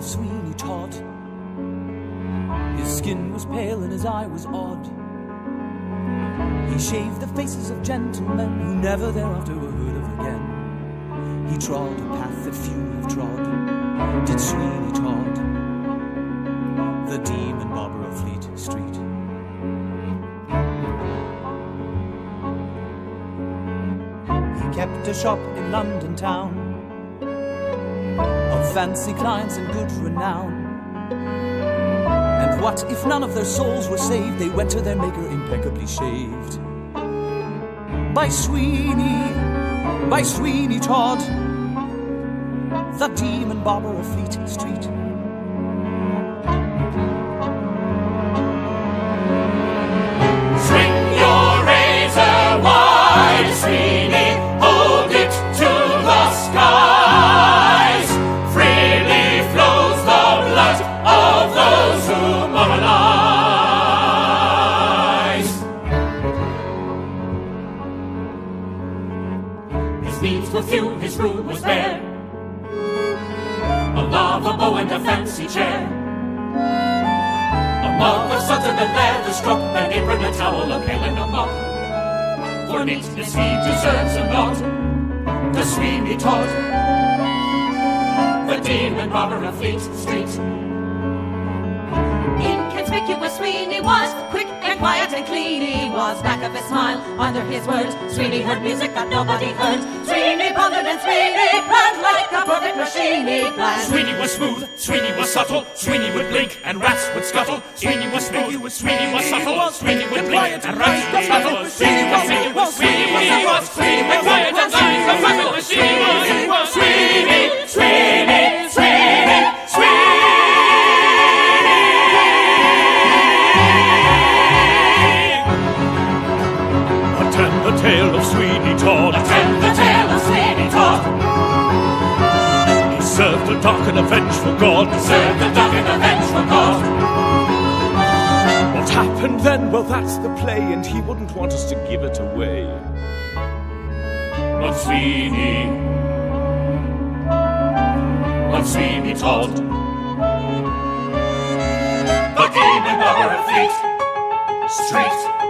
of Sweeney Todd. His skin was pale and his eye was odd. He shaved the faces of gentlemen who never thereafter were heard of again. He trod a path that few have trod, did Sweeney Todd, the demon barber of Fleet Street. He kept a shop in London town fancy clients and good renown. And what if none of their souls were saved? They went to their maker impeccably shaved. By Sweeney, by Sweeney Todd, the demon barber of Fleet Street. Few, his room was bare. A lava bow and a fancy chair. A mug of Sunderland leather strop, an apron, a towel, a pail, and a mop. For neatness he deserves a nod. The Sweeney Todd, the demon barber of Fleet Street. Inconspicuous Sweeney was, quick and quiet and clean he was. Back of his smile, under his words, Sweeney heard music that nobody heard. Sweeney pondered and Sweeney planned like a perfect machine he planned. Sweeney was smooth, Sweeney was subtle, Sweeney would blink and rats would scuttle. Sweeney was smooth, Sweeney was subtle, Sweeney would blink and rats would scuttle. Sweeney was smooth, Sweeney was Attend the tale of Sweeney Todd. Attend the tale of Sweeney Todd. He served a dark and a vengeful god. Served the dark and a vengeful god. What happened then? Well, that's the play, and he wouldn't want us to give it away. But Sweeney, but Sweeney Todd, Fleet Street.